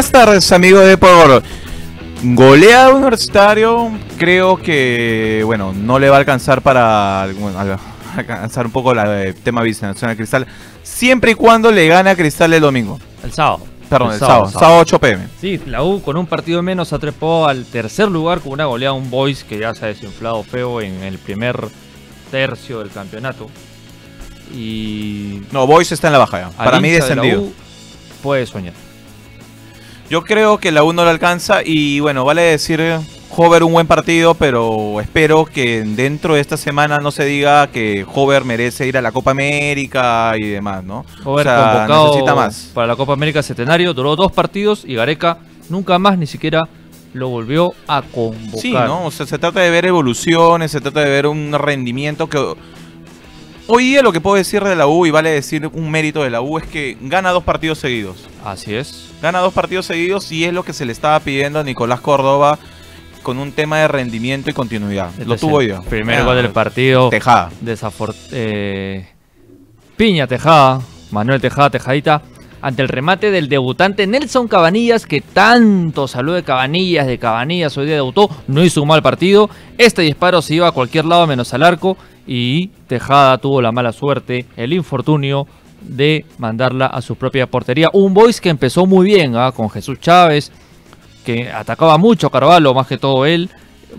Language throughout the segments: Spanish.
Buenas tardes, amigos de Por Goleado universitario, creo que, bueno, no le va a alcanzar para bueno, alcanzar un poco el tema Nacional Cristal, siempre y cuando le gane a Cristal el domingo. El sábado. Perdón, el, sábado, sábado, 8 pm. Sí, la U con un partido menos atrepó al tercer lugar con una goleada un Boys que ya se ha desinflado feo en el primer tercio del campeonato. Y. No, Boys está en la baja ya. Para mí descendido. puede soñar. Yo creo que la U no le alcanza y bueno, vale decir Hover un buen partido, pero espero que dentro de esta semana no se diga que Hover merece ir a la Copa América y demás, ¿no? Hover o necesita más. para la Copa América Centenario, duró dos partidos y Gareca nunca más ni siquiera lo volvió a convocar. Sí, ¿no? O sea, se trata de ver evoluciones, se trata de ver un rendimiento que Hoy día lo que puedo decir de la U, y vale decir un mérito de la U, es que gana dos partidos seguidos. Así es. Gana dos partidos seguidos y es lo que se le estaba pidiendo a Nicolás Córdoba con un tema de rendimiento y continuidad. lo tuvo hoy día. Primer ah, gol del partido. Tejada. Eh, Piña Tejada. Manuel Tejada, Tejadita. Ante el remate del debutante Nelson Cabanillas, que tanto salud de Cabanillas, de Cabanillas, hoy día debutó, no hizo un mal partido. Este disparo se iba a cualquier lado menos al arco y Tejada tuvo la mala suerte, el infortunio de mandarla a su propia portería. Un Boys que empezó muy bien ¿ah? con Jesús Chávez, que atacaba mucho a Carvalho, más que todo él.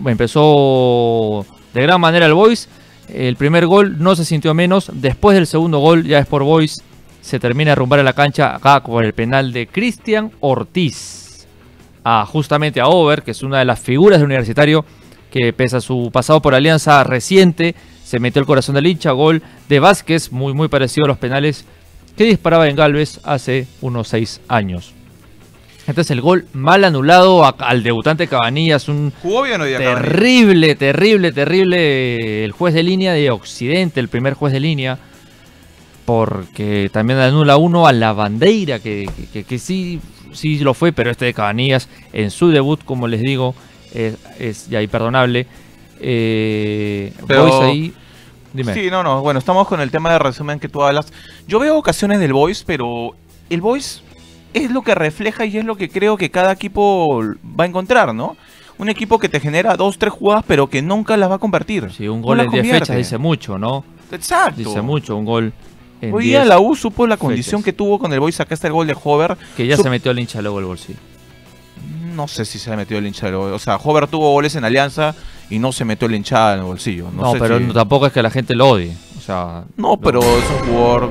Empezó de gran manera el Boys. El primer gol no se sintió menos. Después del segundo gol, ya es por Boys, se termina de rumbar en la cancha acá con el penal de Cristian Ortiz. A, justamente a Over, que es una de las figuras del universitario, que pese a su pasado por alianza reciente, se metió el corazón del hincha, gol de Vázquez, muy muy parecido a los penales que disparaba en Galvez hace unos seis años. Este es el gol mal anulado al debutante Cabanillas, un terrible, terrible, terrible el juez de línea de Occidente, el primer juez de línea, porque también anula uno a la bandera, que, sí, sí lo fue, pero este de Cabanillas en su debut, como les digo, es, ya imperdonable. Eh, ahí Sí, no, no. Bueno, estamos con el tema de resumen que tú hablas. Yo veo ocasiones del Voice, pero el Voice es lo que refleja y es lo que creo que cada equipo va a encontrar, ¿no? Un equipo que te genera dos, tres jugadas, pero que nunca las va a convertir. Sí, un gol en 10 fechas dice mucho, ¿no? Exacto. Dice mucho, un gol. En Hoy día la U supo la condición que tuvo con el. Acá está el gol de Hover. Que ya se metió el hincha luego el bolsillo. No sé si se ha metido el hincha del O sea, Hover tuvo goles en Alianza y no se metió el hinchada en el bolsillo. No, pero tampoco es que la gente lo odie. O sea, no, pero es un jugador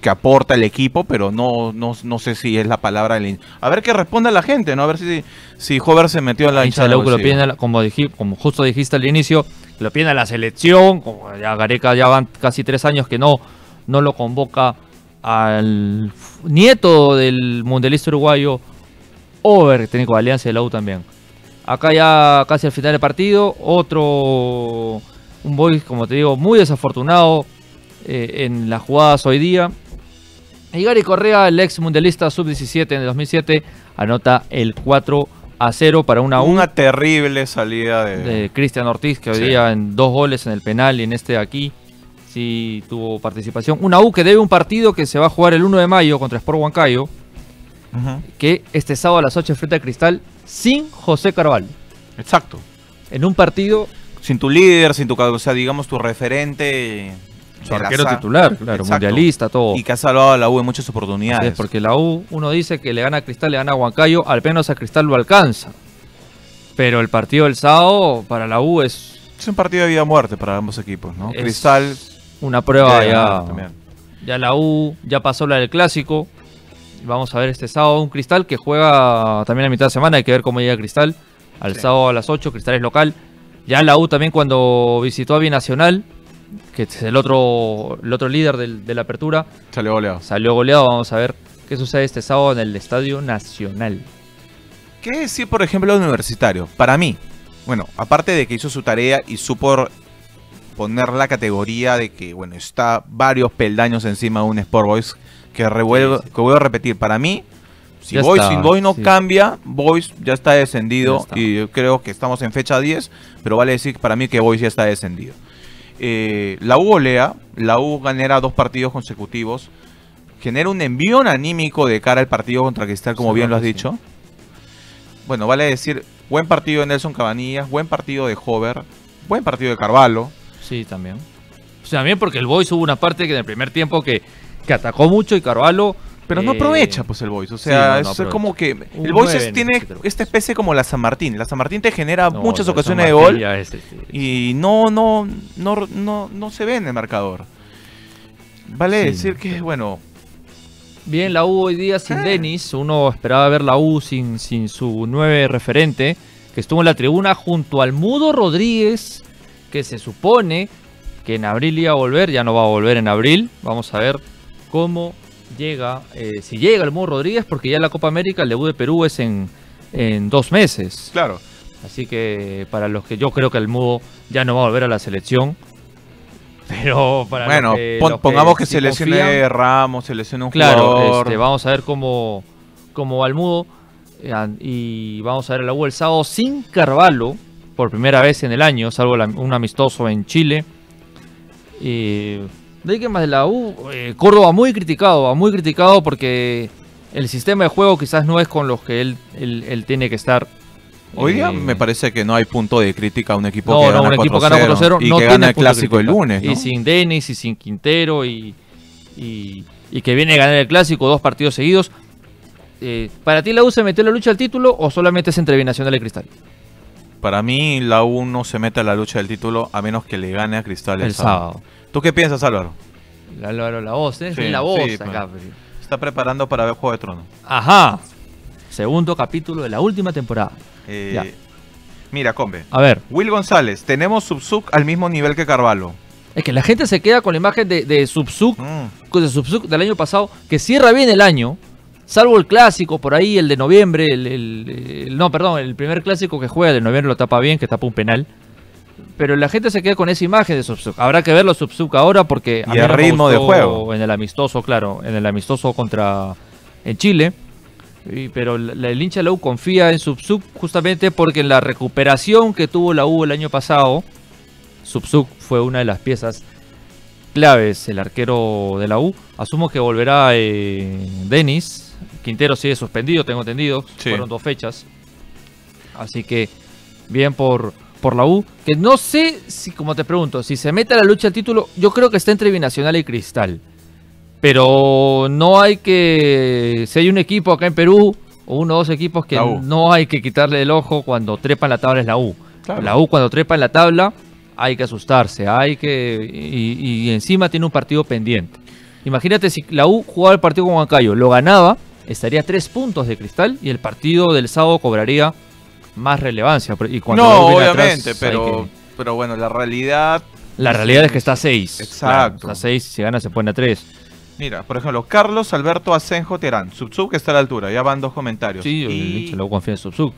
que, aporta el equipo, pero no, no, no sé si es la palabra del A ver qué responde la gente, ¿no? A ver si, si Hover se metió en la hinchada. Hincha lo piden, como, como justo dijiste al inicio, lo piden a la selección. Como ya Gareca ya van casi tres años que no, no lo convoca al nieto del mundialista uruguayo over técnico de Alianza de la U también. Acá ya casi al final del partido, otro, un Boys, como te digo, muy desafortunado eh, en las jugadas hoy día. Y Gary Correa, el ex mundialista sub-17 en el 2007, anota el 4 a 0 para una U. Una terrible salida de, Cristian Ortiz, que hoy día en dos goles en el penal y en este de aquí sí tuvo participación. Una U que debe un partido que se va a jugar el 1 de mayo contra Sport Huancayo que este sábado a las 8 frente a Cristal sin José Carvalho. Exacto. En un partido... Sin tu líder, sin tu, o sea, digamos, tu referente... Su arquero titular, claro, mundialista, todo. Y que ha salvado a la U en muchas oportunidades. porque la U, uno dice que le gana a Cristal, le gana a Huancayo, al menos a Cristal lo alcanza. Pero el partido del sábado para la U es... Es un partido de vida o muerte para ambos equipos, ¿no? Cristal... Una prueba ya... Ya la U ya pasó la del clásico, Vamos a ver este sábado un Cristal que juega también a mitad de semana. Hay que ver cómo llega Cristal. Al sábado a las 8, Cristal es local. Ya la U también cuando visitó a Binacional, que es el otro, el otro líder de la apertura. Salió goleado. Salió goleado. Vamos a ver qué sucede este sábado en el Estadio Nacional. ¿Qué decir, por ejemplo, universitario? Para mí, bueno, aparte de que hizo su tarea y supo poner la categoría de que, bueno, está varios peldaños encima de un Sport Boys que, revuelvo, que voy a repetir, para mí, si Boys, no cambia, Boys ya está descendido y yo creo que estamos en fecha 10, pero vale decir para mí que Boys ya está descendido. Eh, la U golea, la U ganera dos partidos consecutivos genera un envío anímico de cara al partido contra Cristal, como bien lo has dicho. Bueno, vale decir, buen partido de Nelson Cabanillas, buen partido de Hover, buen partido de Carvalho. Sí, también. O sea, también porque el Boys hubo una parte que en el primer tiempo que, que atacó mucho y Carvalho. Pero no eh, aprovecha pues el Boys, o sí, sea, no, es como que el es- tiene esta especie como la San Martín. La San Martín te genera no, muchas ocasiones de gol ya es, este, y no no no no no se ve en el marcador. Vale Sí, decir que bueno, Bien, la U hoy día sin Ah. Denis. Uno esperaba ver la U sin, sin su nueve referente, que estuvo en la tribuna junto al Mudo Rodríguez, que se supone que en abril iba a volver, ya no va a volver en abril. Vamos a ver cómo llega, eh, si llega el Mudo Rodríguez, porque ya la Copa América, el debut de Perú es en, en dos meses. claro. Así que para los que yo creo que el Mudo ya no va a volver a la selección. Pero para los Bueno, que- pon- los que pongamos que se lesione confían, Ramos, se lesione un Claro, jugador. este, vamos a ver cómo, cómo va el mudo. eh, Y vamos a ver la U el sábado sin Carvalho, por primera vez en el año, salvo la- un amistoso en Chile. Y de ahí que más de la U, eh, Córdoba muy criticado, muy criticado porque el sistema de juego quizás no es con los que él, él, él tiene que estar. Hoy día Eh, me parece que no hay punto de crítica a un equipo no, que no, gana un equipo 4-0 gana 4-0 y no que gana el clásico el lunes. Y sin Denis y sin Quintero y, y, y que viene a ganar el clásico dos partidos seguidos. Eh, ¿Para ti la U se metió en la lucha al título o solamente es entre Binacional y Cristal? Para mí la U no se mete a la lucha del título a menos que le gane a Cristal el, El sábado. sábado. ¿Tú qué piensas, Álvaro? La, la, voz, ¿eh? Sí, la voz sí, acá. pues. pero- Está preparando para ver Juego de Tronos. Ajá. Segundo capítulo de la última temporada. Eh, Ya. Mira, Combe. A ver, Will González, tenemos Subsuc al mismo nivel que Carvalho. es que la gente se queda con la imagen de, de Subsuc Mm, de Subsuc del año pasado, que cierra bien el año, salvo el clásico por ahí, el de noviembre, el, el- el- no, perdón, el primer clásico que juega de noviembre lo tapa bien, que tapa un penal. Pero la gente se queda con esa imagen de Subsuc. Habrá que verlo Subsuc ahora porque Y el ritmo de juego. En el amistoso, claro, en el amistoso contra en Chile. Y- pero la- el hincha de la U confía en Subsuc justamente porque en la recuperación que tuvo la U el año pasado, Subsuc fue una de las piezas claves, el arquero de la U. Asumo que volverá eh, Denis. Quintero sigue suspendido, tengo entendido. Sí. Fueron dos fechas. Así que bien por, por la U. Que no sé si, como te pregunto, si se mete a la lucha al título, yo creo que está entre Binacional y Cristal. Pero no hay que. Si hay un equipo acá en Perú, o uno o dos equipos que no hay que quitarle el ojo cuando trepa en la tabla es la U. Claro. La U cuando trepa en la tabla hay que asustarse, hay que y, y encima tiene un partido pendiente. Imagínate si la U jugaba el partido con Huancayo, lo ganaba, estaría a tres puntos de cristal y el partido del sábado cobraría más relevancia. Y cuando la no, obviamente, atrás, pero, que- pero bueno, la realidad... la realidad es que está a seis. Exacto. Claro, está a seis, si gana se pone a tres. Mira, por ejemplo, Carlos Alberto Asenjo Terán. Subsuc está a la altura, ya van dos comentarios. Sí, y la U confía en Subsuc.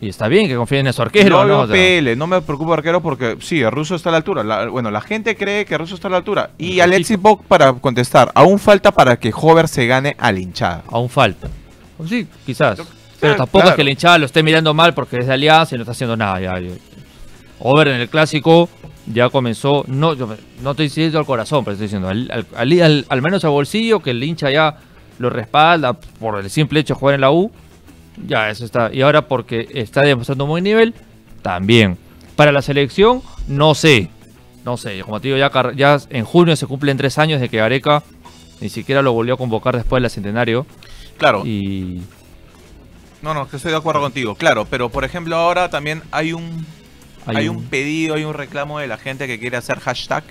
Y está bien que confíen en su arquero, no, ¿no? veo O sea, PL, no me preocupa arquero porque sí, el ruso está a la altura. La- bueno, la gente cree que el ruso está a la altura. Y Alexis Bock para contestar, aún falta para que Hover se gane al hinchada. aún falta. Pues Sí, quizás. Pero tampoco claro. es que el hinchada lo esté mirando mal porque es de Alianza y no está haciendo nada. Ya. Over en el clásico ya comenzó, no, no estoy diciendo al corazón, pero estoy diciendo al, al- al- al- al menos al bolsillo, que el hincha ya lo respalda por el simple hecho de jugar en la U. Ya, eso está. Y ahora porque está demostrando un buen nivel, también. Para la selección, no sé. No sé, como te digo, ya, ya en junio se cumplen tres años de que Gareca ni siquiera lo volvió a convocar después del centenario. Claro, Y no, no, que estoy de acuerdo contigo. Claro, pero por ejemplo ahora también hay un hay, hay, un, un... pedido, hay un reclamo de la gente que quiere hacer hashtag.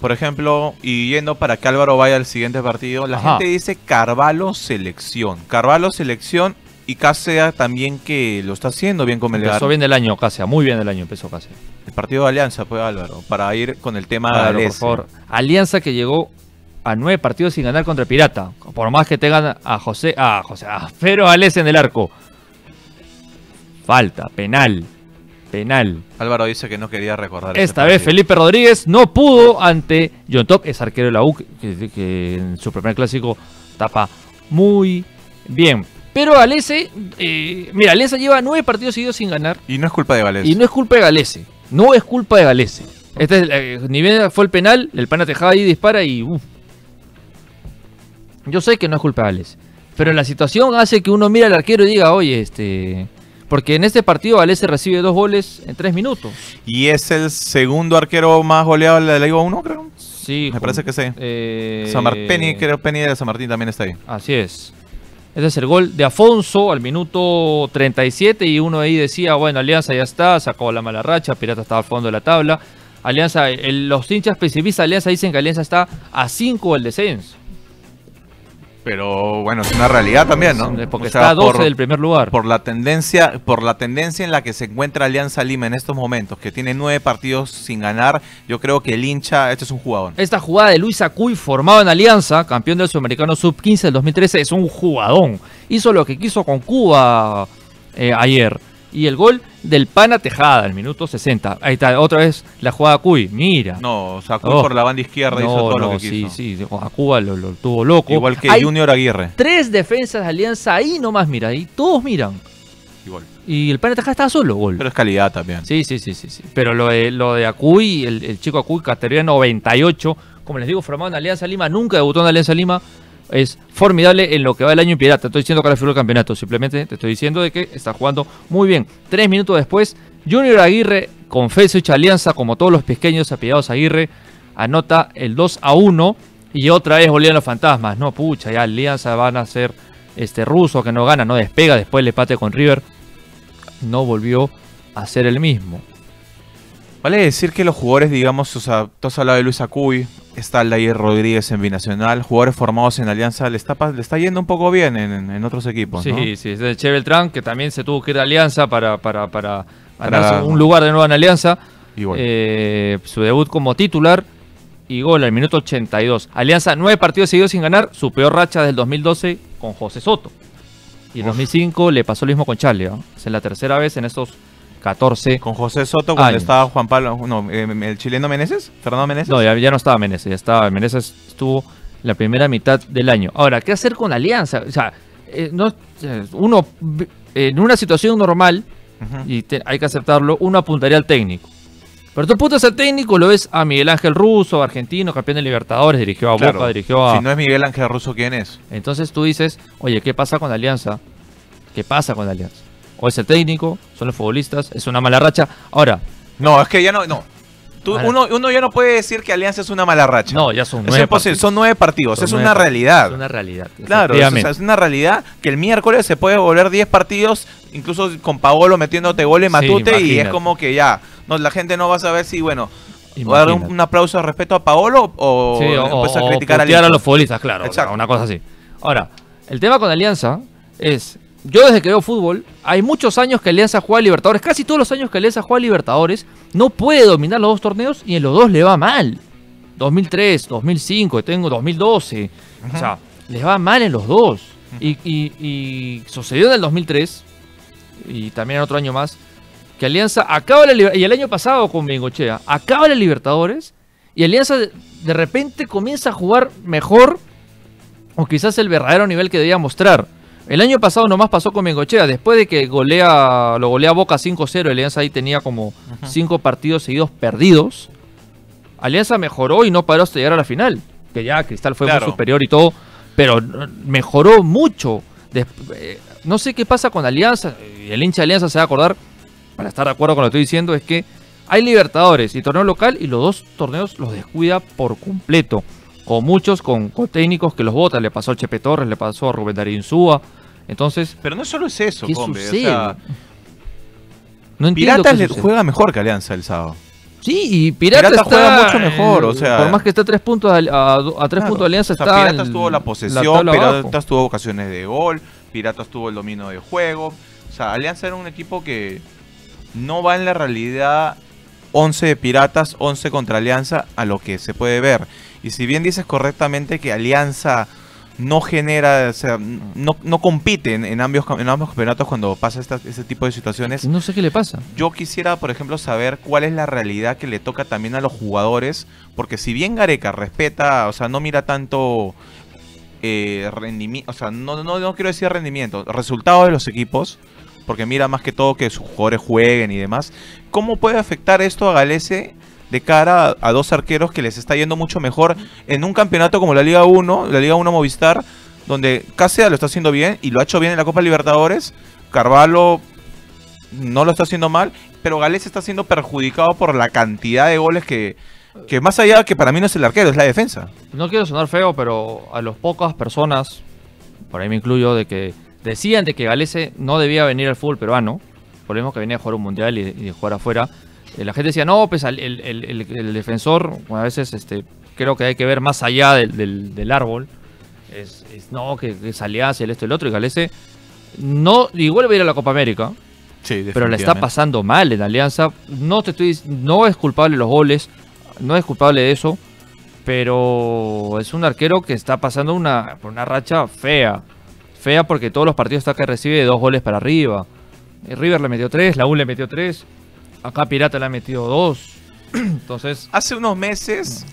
Por ejemplo, y yendo para que Álvaro vaya al siguiente partido, la Ajá. gente dice Carvalho selección. Carvalho selección y Cáceres también que lo está haciendo bien con Melgar. Empezó bien del año, Casia, muy bien del año empezó Casia. El partido de Alianza, pues Álvaro, para ir con el tema de favor. Alianza que llegó a nueve partidos sin ganar contra Pirata. Por más que tengan a José, a José, a Fero en el arco. Falta, penal, penal. Álvaro dice que no quería recordar. Esta vez. Felipe Rodríguez no pudo ante John Top, es arquero de la U, que, que en su primer clásico tapa muy bien. Pero Galese, eh, mira, Galese lleva nueve partidos seguidos sin ganar. Y no es culpa de Galese. Y no es culpa de Galese. No es culpa de Galese. Este es, eh, ni bien fue el penal, el pana Tejada ahí dispara y Yo sé que no es culpa de Alex, pero la situación hace que uno mire al arquero y diga, oye, este... Porque en este partido Alex recibe dos goles en tres minutos. Y es el segundo arquero más goleado de la Liga 1, creo. Sí. Me parece que sí. Eh, San Penny, creo Penny de San Martín también está ahí. Así es. Ese es el gol de Afonso al minuto 37 y uno ahí decía, bueno, Alianza ya está, sacó la mala racha, Pirata estaba al fondo de la tabla. Alianza, el- los hinchas pesimistas de Alianza dicen que Alianza está a 5 del descenso. Pero bueno, es una realidad también, ¿no? Porque O sea, está a 12 por- del primer lugar. por la tendencia por la tendencia en la que se encuentra Alianza Lima en estos momentos que tiene nueve partidos sin ganar yo creo que el hincha este es un jugador Esta jugada de Luis Acuy, formado en Alianza, campeón del Sudamericano Sub-15 del 2013, es un jugadón. Hizo lo que quiso con Cuba eh, ayer. Y el gol del Pana Tejada, al minuto 60. Ahí está, otra vez la jugada Acuy. Mira. no sacó Oh. por la banda izquierda hizo todo lo que sí, quiso sí, a Cuba lo, lo tuvo loco. igual que Hay Junior Aguirre tres defensas de Alianza ahí nomás, mira, ahí todos miran. igual Y el Pana Tejada estaba solo, gol. pero es calidad también Sí, sí, sí, sí, sí. Pero lo de, lo de Acuy, el, el chico Acuy, categoría 98, como les digo, formado en Alianza Lima, nunca debutó en Alianza Lima, es formidable en lo que va el año en Pirata. Estoy diciendo que ahora el campeonato, simplemente te estoy diciendo de que está jugando muy bien. Tres minutos después, Junior Aguirre, confeso hecha Alianza, como todos los pequeños apiadados Aguirre, anota el 2 a 1 y otra vez volvían los fantasmas. No, pucha, ya Alianza van a ser este ruso que no gana, no despega, después le pate con River. No volvió a ser el mismo. Vale decir que los jugadores digamos o sea tú has hablado de Luis Acuy está Aldair Rodríguez en Binacional jugadores formados en Alianza le está le está yendo un poco bien en, en otros equipos Sí, ¿no? sí, es de Che Beltrán, que también se tuvo que ir a Alianza para, para, para Para- un lugar de nuevo en Alianza. igual Eh, su debut como titular y gol al minuto 82. Alianza, nueve partidos seguidos sin ganar, su peor racha desde el 2012 con José Soto. Y en Uf. 2005 le pasó lo mismo con Charlie. ¿no? Es la tercera vez en estos 14. con José Soto cuando Años. estaba Juan Pablo no eh, el chileno Meneses Fernando Meneses No, ya, ya no estaba Meneses, ya estaba. Meneses estuvo la primera mitad del año. Ahora, ¿qué hacer con Alianza? O sea, eh, no, uno en una situación normal, y te- hay que aceptarlo, uno apuntaría al técnico. Pero tú apuntas al técnico, lo ves a Miguel Ángel Russo, argentino, campeón de Libertadores, dirigió a Claro, Boca, dirigió a... Si no es Miguel Ángel Russo, ¿quién es? Entonces tú dices, oye, ¿qué pasa con Alianza? ¿Qué pasa con Alianza? O es el técnico, son los futbolistas, es una mala racha. Ahora, No, es que ya no. no. Tú- uno, uno ya no puede decir que Alianza es una mala racha. no, ya son es nueve partidos. Son nueve partidos. Son es nueve una partidos. realidad. Es una realidad. Claro, es, o sea, es una realidad que el miércoles se puede volver 10 partidos, incluso con Paolo metiéndote gol en Sí, Matute, y es como que ya, no, la gente no va a saber si, bueno, va a dar un, aplauso de respeto a Paolo o Sí, o, o a criticar putear a hincha. los futbolistas, claro. Exacto. o una cosa así. Ahora, el tema con Alianza es. Yo desde que veo fútbol, hay muchos años que Alianza juega a Libertadores, casi todos los años que Alianza juega a Libertadores, no puede dominar los dos torneos y en los dos le va mal. 2003, 2005, tengo 2012. O sea, les va mal en los dos. Y, y- y sucedió en el 2003, y también en otro año más, que Alianza acaba la y el año pasado con Bengochea, acaba la Libertadores y Alianza de, de repente comienza a jugar mejor o quizás el verdadero nivel que debía mostrar. El año pasado nomás pasó con Bengochea, después de que golea, lo golea Boca 5-0, Alianza ahí tenía como 5 partidos seguidos perdidos. Alianza mejoró y no paró hasta llegar a la final, que ya Cristal fue Claro. muy superior y todo, pero mejoró mucho. Des- eh, no sé qué pasa con Alianza, y el hincha de Alianza se va a acordar, para estar de acuerdo con lo que estoy diciendo, es que hay Libertadores y torneo local y los dos torneos los descuida por completo. Con muchos, con, con técnicos que los votan. Le pasó a Chepe Torres, le pasó a Rubén Darín Insúa. Entonces, Pero no solo es eso, ¿qué combe, o sucede? sea, no entiendo Piratas le juega mejor que Alianza el sábado. Sí, y Pirata, Pirata está, juega mucho mejor, o sea- Por más que esté a tres puntos, a, a- a tres Claro. puntos de Alianza O sea, está. Piratas tuvo la la posesión, abajo. Piratas tuvo ocasiones de gol, Piratas tuvo el dominio de juego. O sea, Alianza era un equipo que no va en la realidad 11 de Piratas, 11 contra Alianza, a lo que se puede ver. Y si bien dices correctamente que Alianza no genera, o sea, no, no compite en, en ambos, en ambos campeonatos cuando pasa esta- este tipo de situaciones, No sé qué le pasa. yo quisiera, por ejemplo, saber cuál es la realidad que le toca también a los jugadores, porque si bien Gareca respeta, o sea, no mira tanto rendimiento, o sea, no, no, no quiero decir rendimiento, resultados de los equipos, porque mira más que todo que sus jugadores jueguen y demás, ¿cómo puede afectar esto a Galese de cara a, dos arqueros que les está yendo mucho mejor en un campeonato como la Liga 1, la Liga 1 Movistar, donde Cáceres lo está haciendo bien y lo ha hecho bien en la Copa Libertadores. Carvalho no lo está haciendo mal, pero Gales está siendo perjudicado por la cantidad de goles que, que más allá que para mí no es el arquero, es la defensa. No quiero sonar feo, pero a las pocas personas, por ahí me incluyo, de que decían de que Galese no debía venir al fútbol peruano, por lo mismo que venía a jugar un mundial y, y de jugar afuera. Eh, la gente decía, no, pues el, el- el- el defensor, bueno, a veces este, creo que hay que ver más allá del, del- del árbol. Es, es, no, que, que es Alianza, el esto y el otro, y Galese no, igual va a ir a la Copa América, Sí, pero la está pasando mal en Alianza. No te estoy no es culpable de los goles, no es culpable de eso, pero es un arquero que está pasando una por una racha fea. Fea porque todos los partidos está que recibe dos goles para arriba. Eh, River le metió tres, la U le metió tres, acá Pirata le ha metido dos. Entonces, Hace unos meses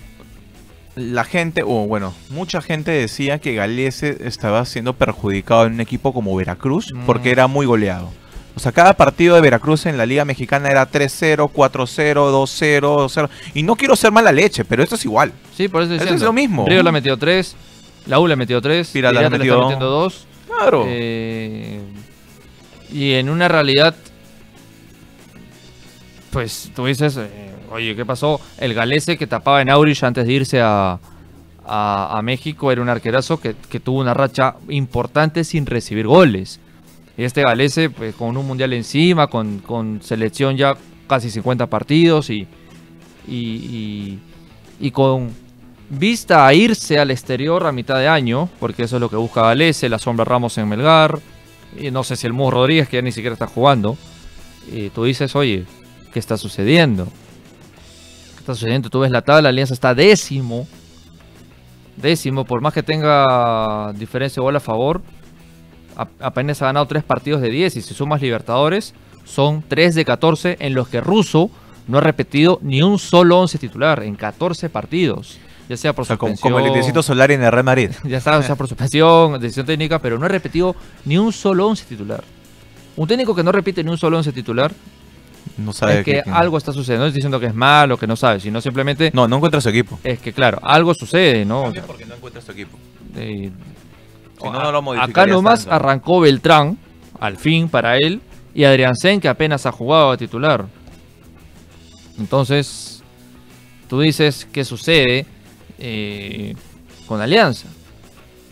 la gente, o bueno, mucha gente decía que Galese estaba siendo perjudicado en un equipo como Veracruz Mm. porque era muy goleado. O sea, cada partido de Veracruz en la Liga Mexicana era 3-0, 4-0, 2-0, 2-0. Y no quiero ser mala leche, pero esto es igual. sí, por eso estoy Eso es lo mismo. River le ha metido tres, la U le ha metido tres, Pirata le Pirata le metió- está metiendo dos. Claro. Eh, y en una realidad, pues tú dices, eh, oye, ¿qué pasó? El galese que tapaba en Aurich antes de irse a, a- México era un arquerazo que, que tuvo una racha importante sin recibir goles. Y este galese, pues con un mundial encima, con, con selección ya casi 50 partidos y, y, y- y con vista a irse al exterior a mitad de año, porque eso es lo que busca Galese, la sombra Ramos en Melgar, y no sé si el Mus Rodríguez, que ya ni siquiera está jugando, y tú dices, oye, ¿qué está sucediendo? ¿Qué está sucediendo? Tú ves la tabla, la Alianza está décimo, décimo, por más que tenga diferencia de gol a favor, apenas ha ganado 3 partidos de 10, y si sumas Libertadores, son 3 de 14 en los que Russo no ha repetido ni un solo 11 titular en 14 partidos. Ya sea por O sea, suspensión, como el Licito Solari en el Real Madrid. ya está, o sea, por suspensión, decisión técnica, pero no ha repetido ni un solo 11 titular. Un técnico que no repite ni un solo 11 titular No sabe es que algo está sucediendo. No estoy diciendo que es malo, que no sabe, sino simplemente No, no encuentra su equipo. es que, claro, algo sucede, ¿no? Sea, porque no encuentra su equipo. eh, Si no, no lo acá nomás tanto. arrancó Beltrán, al fin para él, y Adrián Sen, que apenas ha jugado a titular. Entonces, tú dices, ¿qué sucede eh, con Alianza?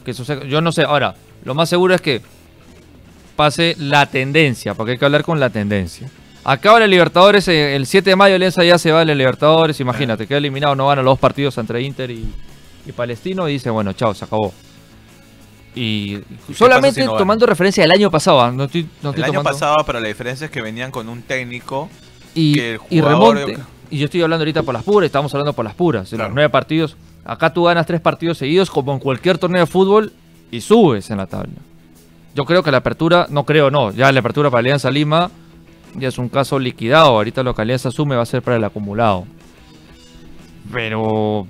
¿Qué sucede? Yo no sé, ahora, lo más seguro es que pase la tendencia, porque hay que hablar con la tendencia. Acaba la Libertadores, eh, el 7 de mayo Alianza ya se va a la Libertadores, imagínate, queda eliminado, no gana los dos partidos entre Inter y, y Palestino, y dice, bueno, chao, se acabó. Y solamente si no tomando referencia del año pasado, ah, no estoy, no estoy El año pasado, pero la diferencia es que venían con un técnico. y, que el y jugador- remonte. Y yo estoy hablando ahorita por las puras, estamos hablando por las puras. En los nueve partidos, acá tú ganas tres partidos seguidos como en cualquier torneo de fútbol y subes en la tabla. Yo creo que la apertura, no creo, no, ya la apertura para Alianza Lima ya es un caso liquidado. Ahorita lo que Alianza asume va a ser para el acumulado. Pero,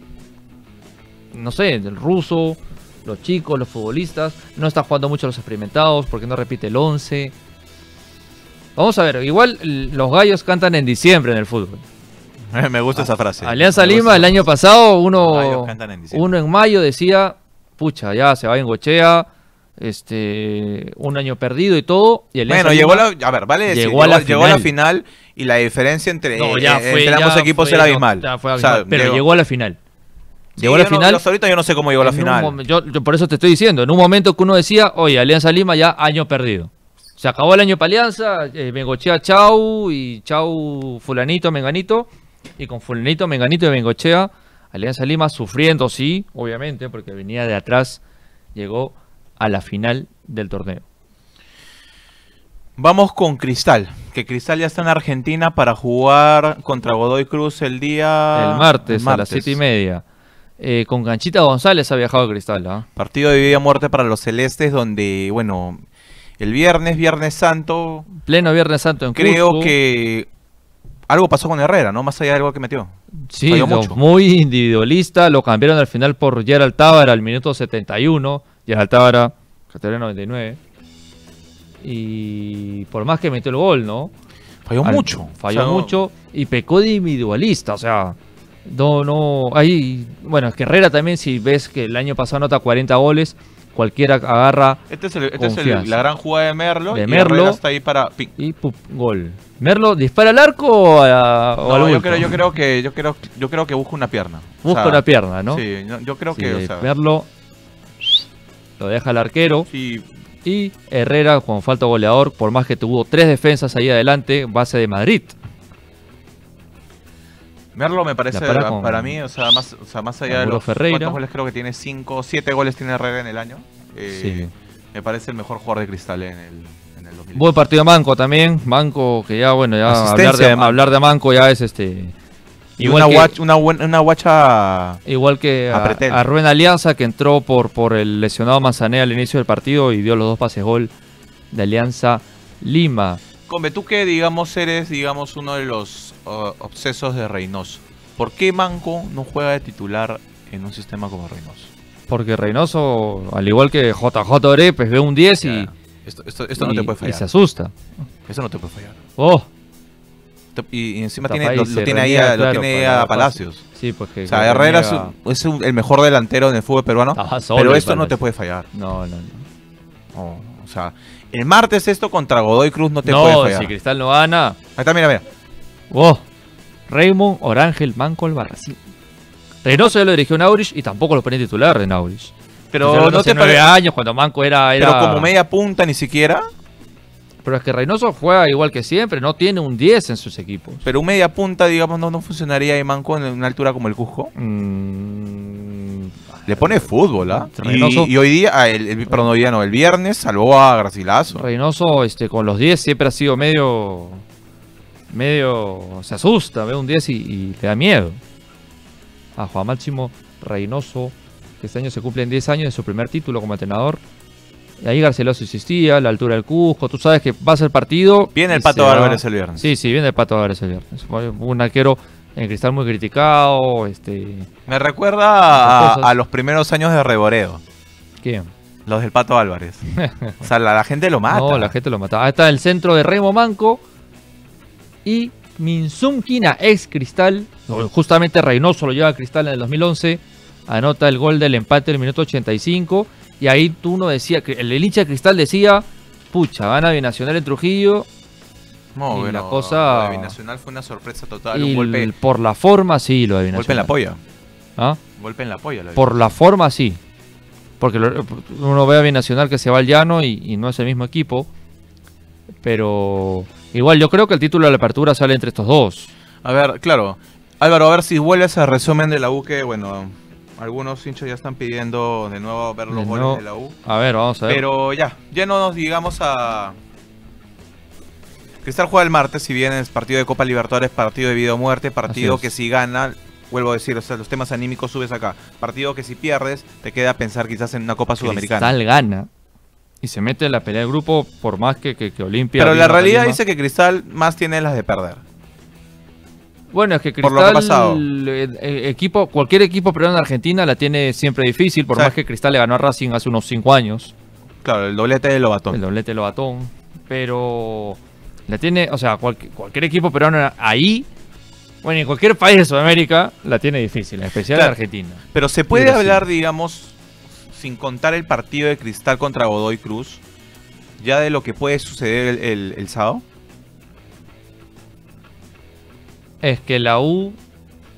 no sé, el ruso, los chicos, los futbolistas, no está jugando mucho los experimentados porque no repite el 11. Vamos a ver, igual los gallos cantan en diciembre en el fútbol. Me gusta esa frase. Alianza Me Lima el año pasado, uno, uno en mayo decía, pucha, ya se va en Gochea, este, un año perdido y todo. Y Bueno, llegó la. A ver, vale decir, llegó a la llegó a la final. y la diferencia entre, No, ya eh, fue, entre ambos equipos fue, era abismal. O sea, pero llegó a la final. Sí, Llegó a la no- final. ahorita yo no sé cómo llegó a la un final. yo por eso te estoy diciendo, en un momento que uno decía, oye, Alianza Lima ya año perdido. Se acabó el año para Alianza, eh, Bengochea chau y chau fulanito, menganito. Y con fulanito, menganito y Bengochea, Alianza Lima sufriendo, sí, obviamente, porque venía de atrás, llegó a la final del torneo. Vamos con Cristal. Que Cristal ya está en Argentina para jugar contra Godoy Cruz el día. el martes, el a las siete y media. Eh, con Ganchita González ha viajado a Cristal, ¿ah? Partido de vida y muerte para los celestes, donde, bueno, el viernes, Viernes Santo, Pleno Viernes Santo en creo Cusco. que algo pasó con Herrera, ¿no? Más allá de algo que metió. Sí, mucho. muy individualista. Lo cambiaron al final por Gerald Tábara al minuto 71. Gerald Tábara, categoría 99. Y por más que metió el gol, ¿no? Falló Al- mucho. Falló O sea, no- mucho y pecó de individualista. O sea, No, no, ahí, bueno, es que Herrera también, si ves que el año pasado anota 40 goles, cualquiera agarra Este es, el- este es el- Confianza. la gran jugada de Merlo. De y Merlo. Está ahí para. ping. y pup, gol. Merlo, ¿dispara al arco o, a- o al No, yo creo, yo creo que yo creo, yo creo que busca una pierna. O Busca sea, una pierna, ¿no? Sí, yo creo Sí, que, o sea, Merlo lo deja el arquero sí, y Herrera con falta goleador, por más que tuvo tres defensas ahí adelante, base de Madrid. Merlo me parece para para, con- para mí, o sea, más, o sea, más allá de los Ferreira. cuántos goles creo que tiene cinco, siete goles tiene Herrera en el año. Eh, Sí. Me parece el mejor jugador de cristal en el, en el 2000. Buen partido de Manco también, Manco que ya bueno, ya hablar de, de Manco. hablar de Manco ya es este igual una, que- guach- una, buen- una guacha Igual que a, A Rubén Alianza, que entró por, por el lesionado Manzanea al inicio del partido y dio los dos pases gol de Alianza Lima. Combe, tú que digamos eres digamos uno de los uh, obsesos de Reynoso. ¿Por qué Manco no juega de titular en un sistema como Reynoso? Porque Reynoso, al igual que JJ Orepes, ve un 10 y, Ya, Esto, esto, esto no te puede y se fallar. asusta. Eso no te puede fallar. Oh, Y, encima tiene, lo, tiene ahí a, lo tiene a Palacios. sí, pues que... O sea, Herrera es, un- el mejor delantero en el fútbol peruano. Solo Pero esto no te puede fallar. No, no, no. Oh, o sea, el martes esto contra Godoy Cruz no te no, puede fallar. si Cristal no gana. Ahí está, mira, mira. Oh, Raymond Orangel Manco Albarracín. Reynoso ya lo dirigió Naurich y tampoco lo ponía titular de Naurich. Pero no te nueve años cuando Manco era, era... Pero como media punta ni siquiera. Pero es que Reynoso juega igual que siempre, no tiene un 10 en sus equipos. Pero un media punta, digamos, no, no funcionaría ahí Manco en una altura como el Cusco. Mm, Le pone fútbol, ¿ah? Reynoso. Y, y hoy día, el, el- perdón, hoy día no, el viernes salvó a Gracilazo. Reynoso este, con los 10 siempre ha sido medio... Medio... Se asusta, ve un 10 y, y le da miedo. A Juan Máximo Reynoso, que este año se cumplen 10 años de su primer título como entrenador. Y ahí Garcilaso insistía, la altura del Cusco. Tú sabes que va a ser partido. Viene el Pato Álvarez el viernes. Sí, sí, viene el Pato Álvarez el viernes. Un arquero en cristal muy criticado. Este, Me recuerda a, los primeros años de Reboredo. ¿Quién? Los del Pato Álvarez. o sea, la, la gente lo mata. No, la gente lo mataba. Ahí está el centro de Remo Manco. Y Minsum Kina, ex Cristal. Justamente Reynoso lo lleva a Cristal en el 2011. Anota el gol del empate en el minuto 85. Y ahí tú uno decía, que el, el hincha de Cristal decía, pucha, gana Binacional en Trujillo. No, y pero la cosa- lo de Binacional fue una sorpresa total. y un golpe, el- por la forma, sí, lo de Binacional. golpe en la polla. ¿Ah? Golpe en la polla. lo de Por la forma, sí. Porque lo- uno ve a Binacional que se va al llano y, y no es el mismo equipo. Pero igual yo creo que el título de la apertura sale entre estos dos. A ver, claro. Álvaro, a ver si vuelves al resumen de la U que, bueno, algunos hinchas ya están pidiendo de nuevo ver los De goles nuevo. de la U. A ver, vamos a ver. Pero ya, ya no nos digamos a... Cristal juega el martes, si bien es partido de Copa Libertadores, partido de vida o muerte, partido que si gana, vuelvo a decir, o sea, los temas anímicos subes acá. Partido que si pierdes, te queda pensar quizás en una Copa Sudamericana. Cristal gana y se mete en la pelea del grupo por más que, que, que Olimpia. Pero la realidad dice que Cristal más tiene las de perder. Bueno, es que por Cristal, lo que ha pasado. eh, eh, equipo, cualquier equipo peruano en Argentina la tiene siempre difícil, por O sea, más que Cristal le ganó a Racing hace unos 5 años. Claro, el doblete de Lobatón. El doblete lo batón. Pero la tiene, o sea, cualquier, cualquier equipo peruano ahí, bueno, en cualquier país de Sudamérica la tiene difícil, en especial Claro. en Argentina. Pero se puede hablar, digamos, sin contar el partido de Cristal contra Godoy Cruz, ya de lo que puede suceder el, el- el sábado. Es que la U.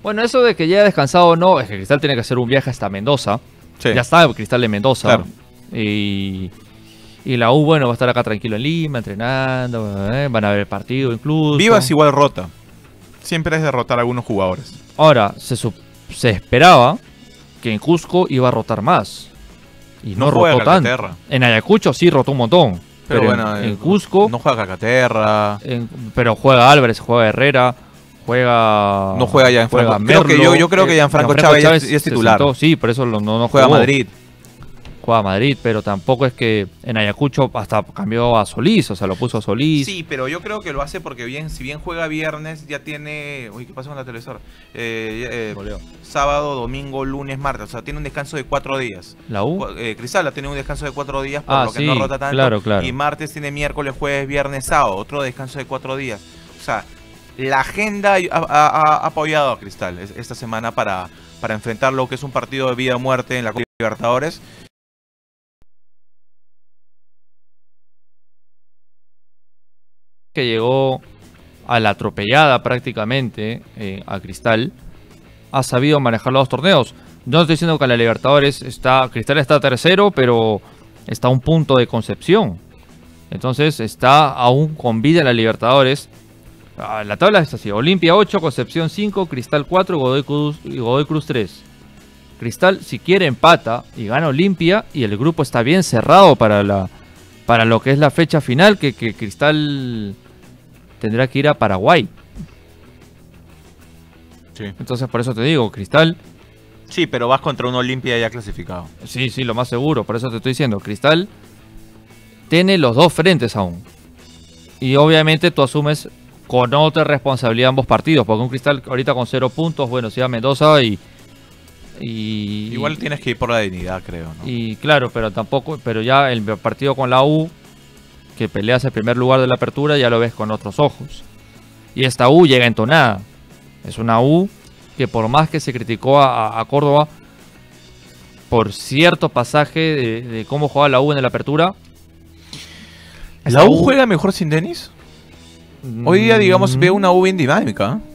Bueno, eso de que ya ha descansado o no, es que Cristal tiene que hacer un viaje hasta Mendoza. Sí. Ya está Cristal de Mendoza. Claro. Y, y la U, bueno, va a estar acá tranquilo en Lima, entrenando. eh, Van a ver el partido incluso. Vivas igual rota. Siempre es derrotar a algunos jugadores. Ahora, se, se esperaba que en Cusco iba a rotar más. Y no, juega rotó tanto. En Ayacucho sí rotó un montón. Pero, Pero, bueno, en, eh, en Cusco, No juega Calcaterra. en- pero juega Álvarez, juega Herrera, juega. No juega Gianfranco. juega Creo que yo- yo creo que eh, Gianfranco Chávez ya es- ya titular. sentó, sí, por eso no, no Juega jugó. Madrid. Juega Madrid, pero tampoco es que en Ayacucho hasta cambió a Solís, o sea, lo puso a Solís. Sí, pero yo creo que lo hace porque bien, si bien juega viernes, ya tiene. Uy, ¿qué pasa con la televisora? Eh, eh, sábado, domingo, lunes, martes. O sea, tiene un descanso de cuatro días. La U. Eh, Cristal tiene un descanso de cuatro días por Ah, lo que sí, no rota tanto. claro, claro. Y martes tiene miércoles, jueves, viernes, sábado. Otro descanso de cuatro días. O sea, la agenda ha, apoyado a Cristal es- esta semana para, para enfrentar lo que es un partido de vida o muerte en la Copa Libertadores. que llegó a la atropellada prácticamente eh, a Cristal, ha sabido manejar los dos torneos. No estoy diciendo que la Libertadores está, Cristal está tercero, pero está a un punto de concepción. Entonces está aún con vida la Libertadores. Ah, La tabla es así: Olimpia 8, Concepción 5, Cristal 4 y Godoy Cruz, y Godoy Cruz 3. Cristal, si quiere, empata y gana Olimpia. Y el grupo está bien cerrado para la para lo que es la fecha final, que, que Cristal tendrá que ir a Paraguay. Sí. Entonces, por eso te digo, Cristal, Sí, pero vas contra un Olimpia ya clasificado. sí, sí, lo más seguro. Por eso te estoy diciendo, Cristal tiene los dos frentes aún. Y obviamente tú asumes con otra responsabilidad ambos partidos, porque un Cristal ahorita con cero puntos, bueno, se va a Mendoza y. y Igual tienes que ir por la dignidad, creo. ¿no? Y claro, pero tampoco, pero ya el partido con la U, que peleas el primer lugar de la apertura, ya lo ves con otros ojos. Y esta U llega entonada. Es una U que por más que se criticó a, Córdoba por cierto pasaje de, de cómo jugaba la U en la apertura. ¿La U juega mejor sin Denis? Hoy día, digamos, mm, veo una U bien dinámica. ¿eh?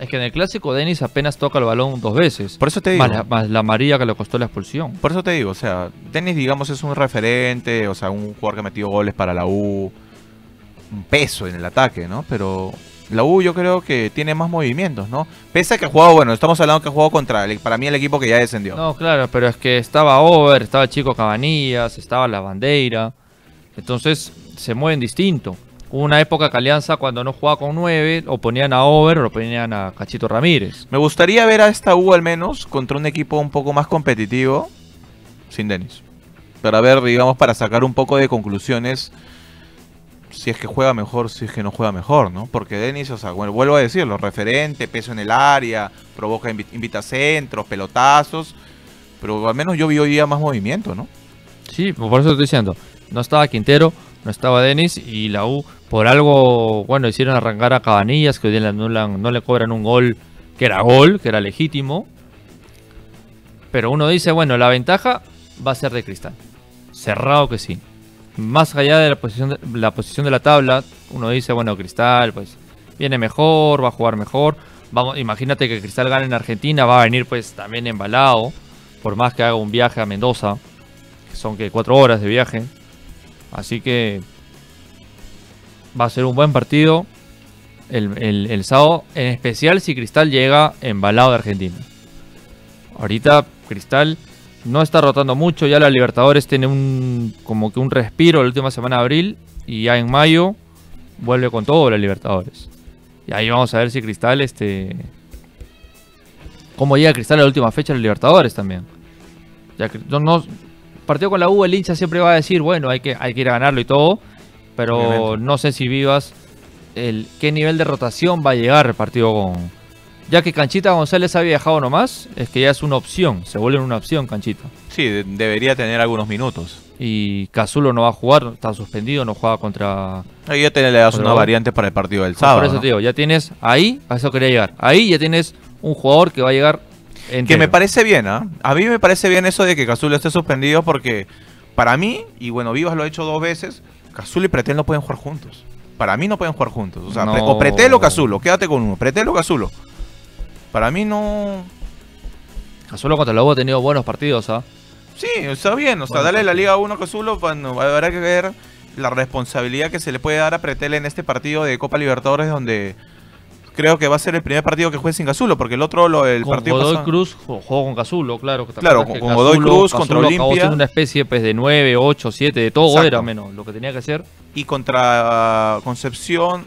Es que en el clásico Denis apenas toca el balón dos veces. Por eso te digo. Más la, más la amarilla que le costó la expulsión. Por eso te digo, o sea, Denis, digamos, es un referente, o sea, un jugador que ha metido goles para la U, un peso en el ataque, ¿no? Pero la U yo creo que tiene más movimientos, ¿no? Pese a que ha jugado, bueno, estamos hablando que ha jugado contra, el, para mí, el equipo que ya descendió. No, claro, pero es que estaba Over, estaba Chico Cabanillas, estaba La Bandeira. Entonces se mueven distinto. Una época que Alianza cuando no jugaba con 9, o ponían a Over o lo ponían a Cachito Ramírez. Me gustaría ver a esta U al menos contra un equipo un poco más competitivo sin Denis. Para ver, digamos, para sacar un poco de conclusiones si es que juega mejor, si es que no juega mejor, ¿no? Porque Denis, o sea, bueno, vuelvo a decirlo, referente, peso en el área, provoca invi- invita centros, pelotazos, pero al menos yo vi hoy día más movimiento, ¿no? Sí, por eso estoy diciendo. No estaba Quintero, no estaba Denis y la U por algo, bueno, hicieron arrancar a Cabanillas, que hoy le no le cobran un gol que era gol, que era legítimo. Pero uno dice, bueno, la ventaja va a ser de Cristal. Cerrado que sí. Más allá de la posición de la, posición de la tabla, uno dice, bueno, Cristal, pues viene mejor, va a jugar mejor. Vamos, imagínate que Cristal gane en Argentina, va a venir pues también embalado, por más que haga un viaje a Mendoza, que son que cuatro horas de viaje. Así que va a ser un buen partido el, el- sábado, en especial si Cristal llega embalado de Argentina. Ahorita Cristal no está rotando mucho, ya la Libertadores tiene un como que un respiro la última semana de abril y ya en mayo vuelve con todo la Libertadores. Y ahí vamos a ver si Cristal este cómo llega Cristal a la última fecha de la Libertadores también. Ya que no, no- partido con la U el hincha siempre va a decir, bueno, hay que hay que ir a ganarlo y todo, pero no sé si vivas el qué nivel de rotación va a llegar el partido con ya que Canchita González ha viajado nomás, es que ya es una opción, se vuelve una opción Canchita. Sí, de- debería tener algunos minutos. Y Cazulo no va a jugar, está suspendido, no juega contra... Ahí ya te le das una variante para el partido del sábado. Por eso ¿no? te digo, ya tienes ahí, a eso quería llegar. Ahí ya tienes un jugador que va a llegar Que entero. me parece bien, ¿ah? A mí me parece bien eso de que Cazulo esté suspendido porque para mí, y bueno, Vivas lo ha hecho dos veces, Cazulo y Pretel no pueden jugar juntos. Para mí no pueden jugar juntos. O sea, No. Pre- o Pretel o Cazulo, quédate con uno. Pretel o Cazulo. Para mí no... Cazulo contra U ha tenido buenos partidos, ¿ah? Sí, está bien. O sea, Bueno, dale la. Liga 1 a Cazulo, bueno, habrá que ver la responsabilidad que se le puede dar a Pretel en este partido de Copa Libertadores donde creo que va a ser el primer partido que juegue sin Cazulo, porque el otro, lo, el con partido Godoy pasado- Cruz ju- jugó con Cazulo, claro. que Claro, con- Godoy Cruz contra Olimpia. una especie pues, de 9, 8, 7, de todo Exacto. era menos lo que tenía que ser. y contra Concepción,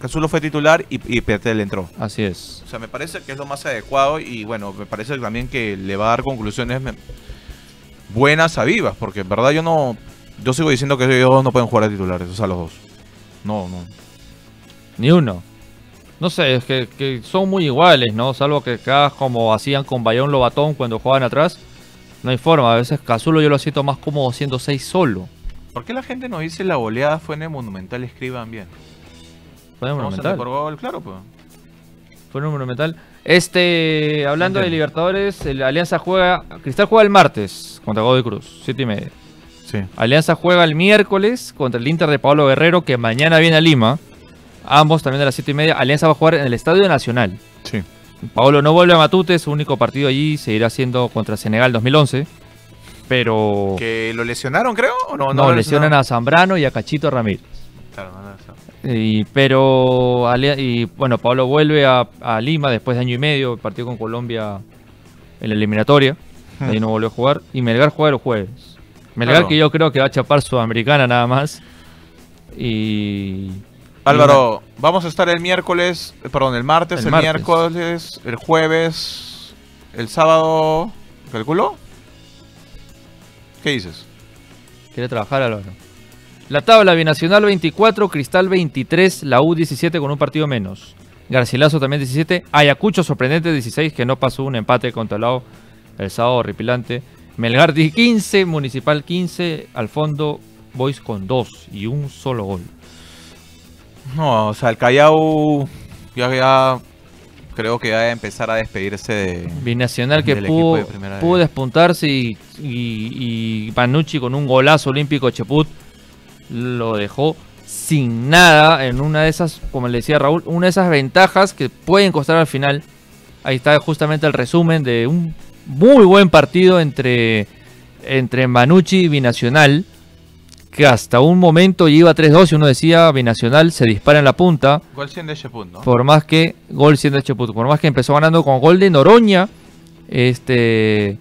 Cazulo fue titular y, y entró. Así es. O sea, me parece que es lo más adecuado y bueno, me parece también que le va a dar conclusiones buenas a Vivas, porque en verdad yo no, yo sigo diciendo que ellos dos no pueden jugar a titulares, o sea, los dos. No, no. Ni uno. No sé, es que, que son muy iguales, ¿no? Salvo que acá como hacían con Bayón Lobatón cuando jugaban atrás. No hay forma. A veces Cazulo yo lo siento más cómodo siendo 6 solo. ¿Por qué la gente nos dice la goleada fue en el Monumental? Escriban bien. Fue en el Monumental. por gol, claro, pues. Fue en un Monumental. Este, hablando de. Libertadores, el Alianza juega. Cristal juega el martes contra Godoy Cruz, 7 y media. Sí. Alianza juega el miércoles contra el Inter de Pablo Guerrero, que mañana viene a Lima. Ambos también a las 7 y media. Alianza va a jugar en el Estadio Nacional. Sí. Pablo no vuelve a Matute, su único partido allí seguirá siendo contra Senegal 2011. Pero ¿Que lo lesionaron, creo? ¿O no, no, lo lesionan a Zambrano y a Cachito Ramírez. Claro. Y, pero y bueno, Pablo vuelve a, a Lima después de año y medio, partido con Colombia en la eliminatoria. de Ahí no volvió a jugar. Y Melgar juega los jueves. Melgar Claro. que yo creo que va a chapar Sudamericana nada más. Y. Álvaro, vamos a estar el miércoles, eh, perdón, el martes, El el, martes. miércoles, el jueves, el sábado. ¿Calculó? ¿Qué dices? Quiere trabajar Álvaro. La tabla Binacional 24, Cristal 23, la U 17 con un partido menos. Garcilaso también 17, Ayacucho sorprendente 16 que no pasó un empate contra el lado el sábado horripilante. Melgar 15, Municipal 15, al fondo Boys con 2 y un solo gol. No, o sea, el Callao ya, ya creo que va a empezar a despedirse de... Binacional que pudo, de pudo despuntarse y, y, y Panucci con un golazo olímpico Cheput lo dejó sin nada en una de esas, como le decía Raúl, una de esas ventajas que pueden costar al final. Ahí está justamente el resumen de un muy buen partido entre, entre Manucci y Binacional, que hasta un momento iba 3-2 y uno decía Binacional se dispara en la punta. Gol 100 de Cheput, ¿no? Por más que gol siendo Cheput, por más que empezó ganando con gol de Noroña, este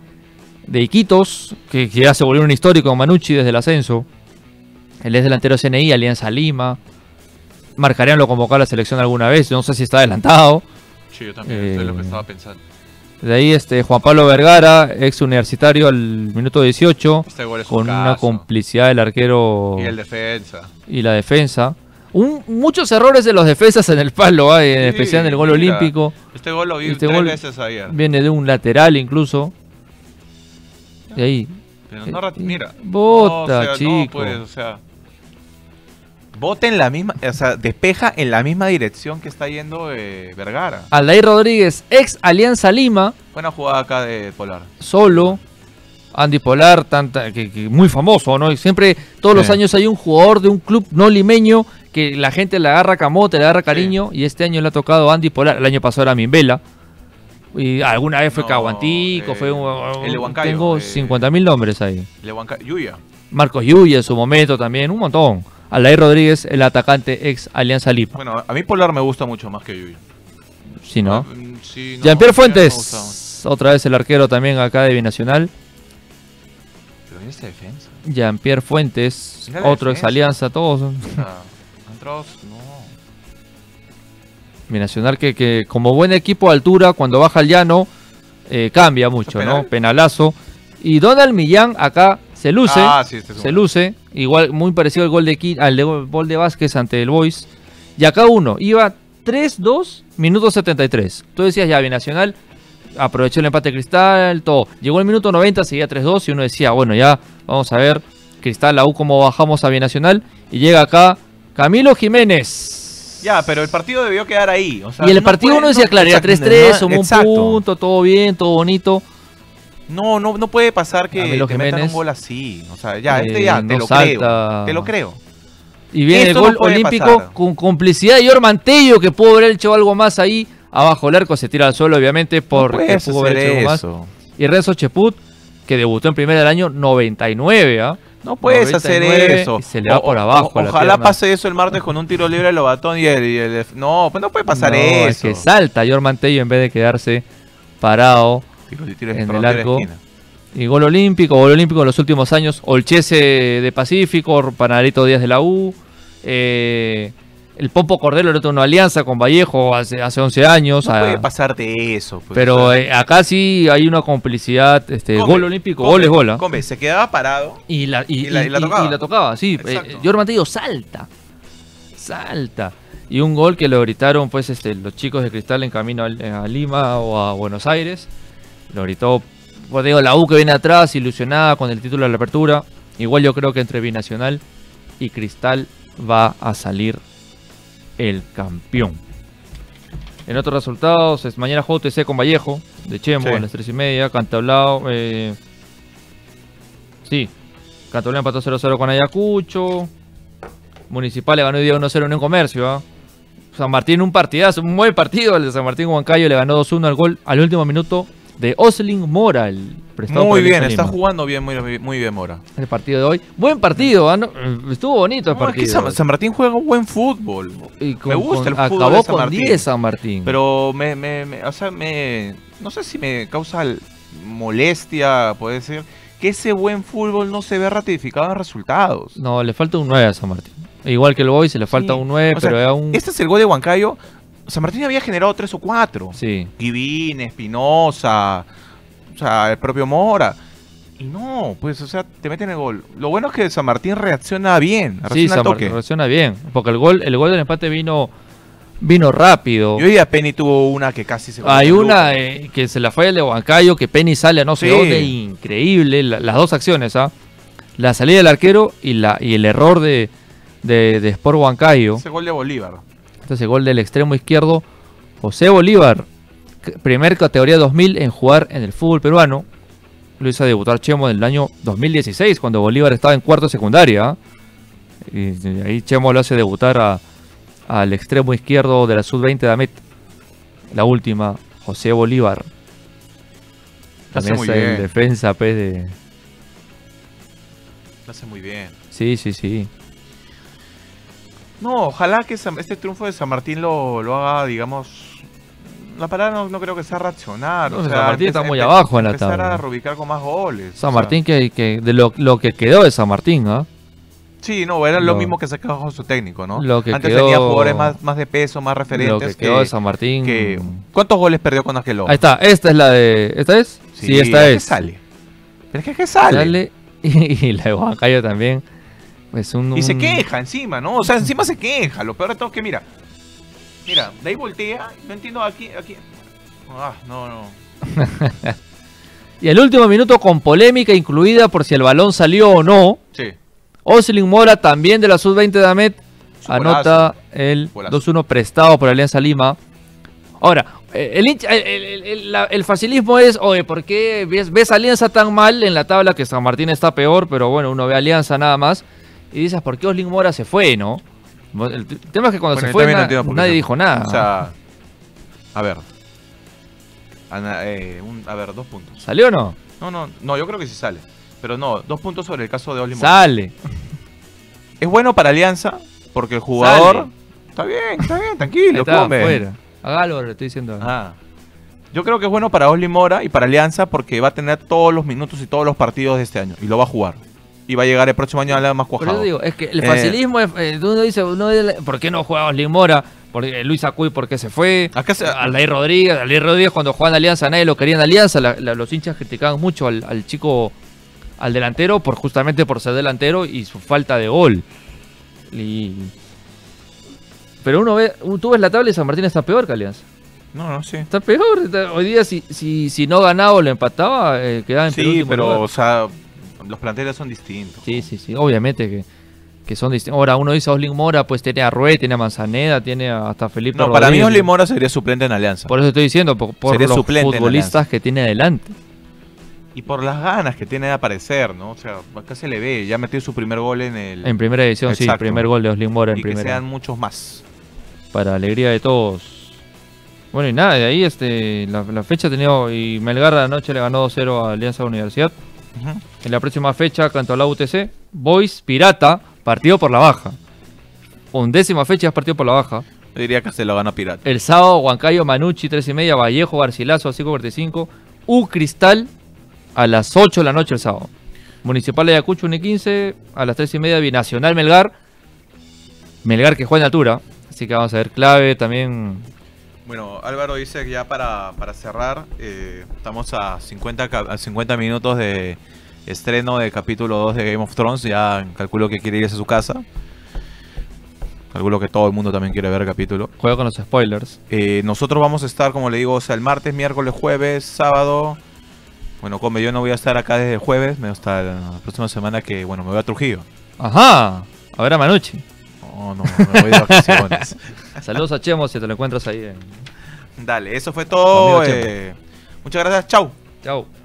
de Iquitos, que, que ya se volvió un histórico con Manucci desde el ascenso. Él es delantero CNI, Alianza Lima. Marcarían lo convocó a la selección alguna vez, no sé si está adelantado. Sí, yo también, eso es lo que estaba pensando. De ahí este Juan Pablo Vergara, ex universitario al minuto 18, Este gol es con un una complicidad del arquero Y el defensa. y la defensa. Un- muchos errores de los defensas en el palo, ah, en Sí, especial en el gol mira. olímpico. Este gol lo vi Este tres gol- veces ayer. Viene de un lateral incluso. Y ahí. Pero no Eh, mira. bota, No, o sea, no, chico. pues, o sea. Bota en la misma, o sea, despeja en la misma dirección que está yendo eh, Vergara. Aldair Rodríguez, ex Alianza Lima, Buena jugada acá de Polar. solo. Andy Polar, tanta, que, que muy famoso, ¿no? Y siempre, todos los años hay un jugador de un club no limeño que la gente le agarra camote, le agarra cariño. Y este año le ha tocado Andy Polar. El año pasado era Mimbela. Y alguna vez fue No, Caguantico, eh, fue un. el de Huancayo, Tengo eh, 50.000 nombres ahí. Lehuanca- Yuya. Marcos Yuya en su momento también, un montón. Aldair Rodríguez, el atacante ex Alianza Lima. Bueno, a mí Polar me gusta mucho más que Yuya. Sí, ¿no? Mm, Sí, no, Jean-Pierre. Fuentes, otra vez el arquero también acá de Binacional. Pero mira esta defensa. Jean-Pierre Fuentes, Mira otro ex. Alianza, todos. Antros, no. Binacional que, que como buen equipo de altura, cuando baja al llano, eh, cambia mucho, penal? ¿no? Penalazo. Y Donald Millán acá se luce, Ah, sí, este es se luce, igual muy parecido al gol de, al de- gol de Vázquez ante el Boys. Y acá uno, iba 3-2, minuto 73. Tú decías ya, Binacional, aprovechó el empate de Cristal, todo. Llegó el minuto 90, seguía 3-2 y uno decía, bueno, ya vamos a ver Cristal, la U, cómo bajamos a Binacional. Y llega acá Camilo Jiménez. Ya, pero el partido debió quedar ahí. o sea, y el no partido puede- uno decía, no- claro, era exacto, 3-3, no, sumó un punto, todo bien, todo bonito. No, no, no puede pasar que te metan Jiménez. un gol así. O sea, ya, Eh, este ya, te no lo salta. creo. Te lo creo. Y viene Esto el no gol olímpico pasar. con complicidad de Yorman Tello, que pudo haber hecho algo más ahí. Abajo el arco se tira al suelo, obviamente, No porque puedes pudo haber hecho algo más. eso. Y Renzo Cheput, que debutó en primera del año 99, ¿ah? No puedes hacer 99, eso. y se le va O- por abajo o- ojalá pase eso el martes con un tiro libre de Lobatón y el, y el- No, pues no puede pasar No, eso. Es que salta Yorman Tello en vez de quedarse parado. Tiro- en el de. Y gol olímpico, gol olímpico en los últimos años. Olchese de Pacífico, Panarito Díaz de la U. eh, el Pompo Cordero, el otro una alianza con Vallejo hace, hace 11 años. No puede pasarte eso. pues, o pero sea, eh, acá sí hay una complicidad. Este, Come, gol olímpico, come, gol es gola. come, se quedaba parado. Y la, y, Y la- y la tocaba. y la tocaba, sí. Eh, Tello salta. Salta. Y un gol que lo gritaron pues este, los chicos de Cristal en camino al- a, Lima o a Buenos Aires. Lo gritó, pues digo, la U que viene atrás, ilusionada con el título de la apertura. Igual yo creo que entre Binacional y Cristal va a salir el campeón. En otros resultados, es mañana juego TC con Vallejo, de Chemo, Sí. a las 3 y media. Cantablao, eh, sí, Cantablao empató 0-0 con Ayacucho. Municipal le ganó hoy día 1-0 en un comercio. ¿ah? San Martín un partidazo, un buen partido. El de San Martín Huancayo le ganó 2-1 al gol al último minuto de Osling Mora, el prestado Muy bien, está jugando bien, muy, muy bien Mora. El partido de hoy. Buen partido, ¿ah? No, estuvo bonito el No, es que partido. San, San Martín juega buen fútbol. Y con- me gusta con- el fútbol Acabó de San con Martín. 10 San Martín. Pero me, me, me- o sea, me, no sé si me causa molestia, puede ser, que ese buen fútbol no se ve ratificado en resultados. No, le falta un 9 a San Martín. Igual que el Boys, le falta Sí. un 9, O sea, pero era un. Este es el gol de Huancayo. San Martín había generado tres o cuatro. Sí. Guivín, Espinosa, o sea, el propio Mora. Y no, pues, o sea, te meten el gol. Lo bueno es que San Martín reacciona bien, Sí, reacciona San al Martín reacciona bien. Porque el gol, el gol del empate vino, vino rápido. Y hoy día Penny tuvo una que casi se Hay una eh, que se la falla el de Huancayo, que Penny sale a no sé Sí. dónde, increíble. la- las dos acciones, ¿ah? La salida del arquero y, la, y el error de, de, de Sport Huancayo. Ese gol de Bolívar. Este es el gol del extremo izquierdo, José Bolívar. Primer categoría 2000 en jugar en el fútbol peruano. Lo hizo debutar Chemo en el año 2016, cuando Bolívar estaba en cuarto de secundaria. Y ahí Chemo lo hace debutar a- al extremo izquierdo de la sub-20 de Amet. La última, José Bolívar. También muy es el bien. defensa, pues, de... Lo hace muy bien. Sí, sí, sí. No, ojalá que San- este triunfo de San Martín lo, lo haga, digamos. La palabra no, no creo que sea reaccionar. No, o San sea, Martín empe- está muy abajo en la empezar tabla. a reubicar con más goles. San sea. Martín, que, que de lo, lo que quedó de San Martín, ¿ah? Sí, no, era lo Lo- mismo que se quedó con su técnico, ¿no? lo que Antes quedó- tenía jugadores más, más de peso, más Lo referentes. que quedó de que, San Martín. que- ¿Cuántos goles perdió con Arquelo? Ahí está, esta es la de. ¿Esta es? Sí, esta ¿qué es. sale? Pero es que ¿qué sale? Sale, Y, y la de Huancayo también. Un, Y se queja encima, ¿no? O sea, encima se queja. Lo peor de todo es que, mira, mira, de ahí voltea, no entiendo aquí, aquí. Ah, no, no. Y el último minuto con polémica incluida por si el balón salió o no. Sí. Oslin Mora, también de la sub-20 de Amet, Su anota el Golazo. 2-1 prestado por Alianza Lima. Ahora, eh, el, el, el- el- facilismo es, oye, ¿por qué ves, ves Alianza tan mal en la tabla que San Martín está peor? Pero bueno, uno ve Alianza nada más. Y dices, ¿por qué Oslin Mora se fue, no? El tema es que cuando Bueno, se fue no nadie dijo nada. O sea, a ver. Ana- eh, un- a ver, dos puntos. ¿Salió o no? No, no, no, yo creo que sí sale. Pero no, dos puntos sobre el caso de Oli Mora. Sale. Es bueno para Alianza porque el jugador. Sale. Está bien, está bien, tranquilo, está, come. afuera. A Álvaro le estoy diciendo. Ah. Yo creo que es bueno para Osli Mora y para Alianza porque va a tener todos los minutos y todos los partidos de este año y lo va a jugar. Y va a llegar el próximo año a la más Por cuajado. eso digo, es que el Eh. facilismo es, eh, uno dice, uno dice, ¿por qué no juega Oslin Mora? Porque Luis Acuy, ¿por qué se fue? Acá se- Aldair Rodríguez, Aldair Rodríguez cuando jugaba en Alianza nadie lo quería en Alianza, la- la- los hinchas criticaban mucho al, al chico, al delantero, por justamente por ser delantero y su falta de gol. Y- Pero uno ve, tú ves la tabla y San Martín está peor que Alianza. No, no, sí. Está peor. está- hoy día si, si, si no ganaba o lo empataba, eh, quedaba en Sí, pero, lugar. o sea, los planteles son distintos. Sí, sí, sí, obviamente que, que son distintos. Ahora uno dice Oslin Mora, pues tiene a Rue, tiene a Manzaneda, tiene hasta Felipe No, para mí Rodríguez. Osli Mora sería suplente en Alianza. Por eso estoy diciendo, por, por Sería los futbolistas que tiene adelante. Y por las ganas que tiene de aparecer, ¿no? O sea, acá se le ve. Ya metió su primer gol en el. En primera edición, sí, primer gol de Oslin Mora en y que primera. sean muchos más. Para alegría de todos. Bueno, y nada, de ahí este, la, la fecha ha tenido. Y Melgar anoche le ganó 2-0 a Alianza Universidad. En la próxima fecha, canto a la UTC. Boys Pirata, partido por la baja. Undécima fecha es partido por la baja. Yo diría que se lo gana Pirata. El sábado, Huancayo, Manucci, 3 y media, Vallejo, Garcilaso, a 5.45. U Cristal a las 8 de la noche el sábado. Municipal de Ayacucho, 1 y 15. A las 3 y media, Binacional Melgar. Melgar que juega en altura. Así que vamos a ver clave también. Bueno, Álvaro dice que ya para, para cerrar, eh, estamos a 50, ca- a 50 minutos de estreno de capítulo 2 de Game of Thrones. Ya calculo que quiere irse a su casa. Calculo que todo el mundo también quiere ver el capítulo. Juega con los spoilers. Eh, nosotros vamos a estar, como le digo, o sea, el martes, miércoles, jueves, sábado. Bueno, como yo no voy a estar acá desde el jueves, me hasta la próxima semana que, bueno, me voy a Trujillo. Ajá. A ver a Manucci. No, no, me voy de vacaciones. Saludos a Chemo si te lo encuentras ahí. En... Dale, eso fue todo. Eh, muchas gracias, chau. Chao.